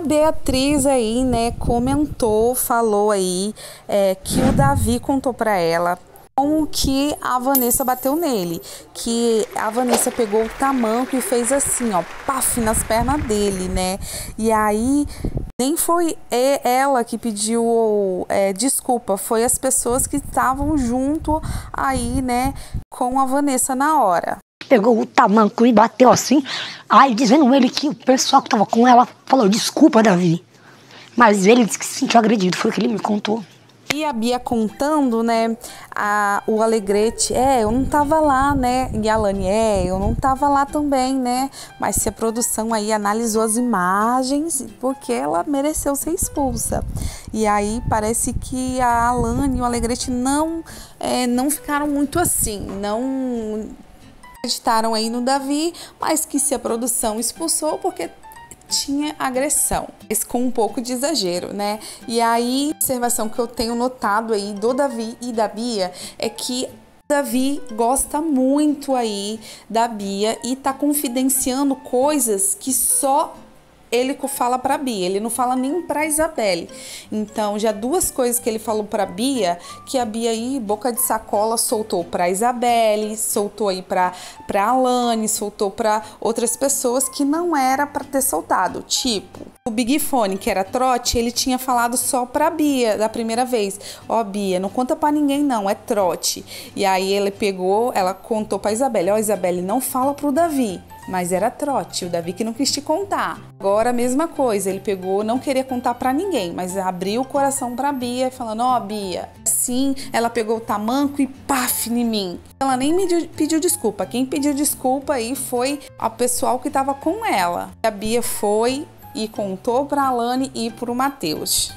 Beatriz aí, né, comentou, falou aí é, que o Davi contou para ela como que a Vanessa bateu nele, que a Vanessa pegou o tamanco e fez assim, ó, paf nas pernas dele, né? E aí nem foi ela que pediu é, desculpa, foi as pessoas que estavam junto aí, né, com a Vanessa na hora. Pegou o tamanco e bateu assim, aí dizendo ele que o pessoal que tava com ela falou desculpa, Davi. Mas ele disse que se sentiu agredido, foi o que ele me contou. E a Bia contando, né, a, o Alegrete, é, eu não tava lá, né, e a Lani, é, eu não tava lá também, né, mas se a produção aí analisou as imagens, porque ela mereceu ser expulsa. E aí parece que a Alane e o Alegrete não, é, não ficaram muito assim, não acreditaram aí no Davi, mas que se a produção expulsou, porque tinha agressão, mas com um pouco de exagero, né? E aí, observação que eu tenho notado aí do Davi e da Bia é que Davi gosta muito aí da Bia e tá confidenciando coisas que só ele fala para Bia, ele não fala nem para Isabelle. Então, já duas coisas que ele falou para Bia, que a Bia aí, boca de sacola, soltou para Isabelle, soltou aí para para Alane, soltou para outras pessoas que não era para ter soltado. Tipo, o Big Fone, que era trote, ele tinha falado só pra Bia da primeira vez. Ó, oh, Bia, não conta para ninguém não, é trote. E aí ele pegou, ela contou pra Isabelle, ó, oh, Isabelle, não fala pro Davi mas era trote, o Davi que não quis te contar. Agora a mesma coisa, ele pegou, não queria contar para ninguém, mas abriu o coração para Bia, falando: "Ó, oh, Bia". Assim, ela pegou o tamanco e paf em mim. Ela nem me pediu desculpa. Quem pediu desculpa aí foi a pessoal que estava com ela. A Bia foi e contou para Alane e para o Matheus.